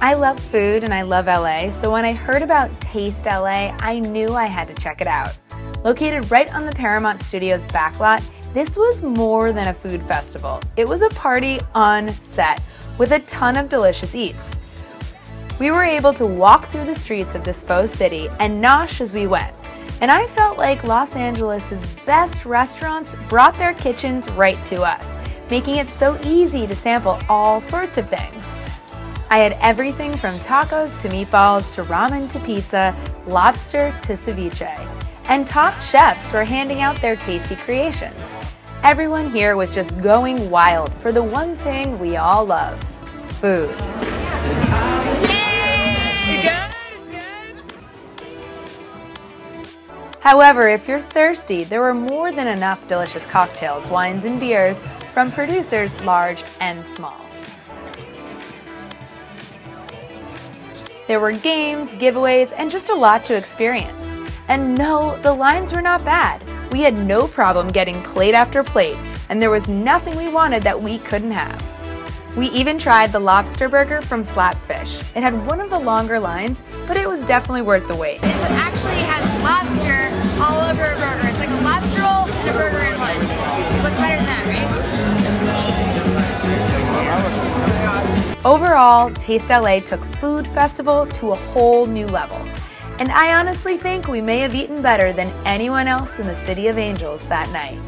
I love food and I love LA, so when I heard about Taste LA, I knew I had to check it out. Located right on the Paramount Studios backlot, this was more than a food festival. It was a party on set with a ton of delicious eats. We were able to walk through the streets of this faux City and nosh as we went. And I felt like Los Angeles' best restaurants brought their kitchens right to us, making it so easy to sample all sorts of things. I had everything from tacos to meatballs to ramen to pizza, lobster to ceviche. And top chefs were handing out their tasty creations. Everyone here was just going wild for the one thing we all love food. However, if you're thirsty, there were more than enough delicious cocktails, wines, and beers from producers large and small. There were games, giveaways, and just a lot to experience. And no, the lines were not bad. We had no problem getting plate after plate, and there was nothing we wanted that we couldn't have. We even tried the lobster burger from Slapfish. It had one of the longer lines, but it was definitely worth the wait. It actually has lobster all over a burger. Overall, Taste LA took Food Festival to a whole new level. And I honestly think we may have eaten better than anyone else in the City of Angels that night.